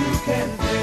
you can do.